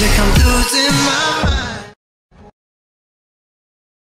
like I'm losing my mind.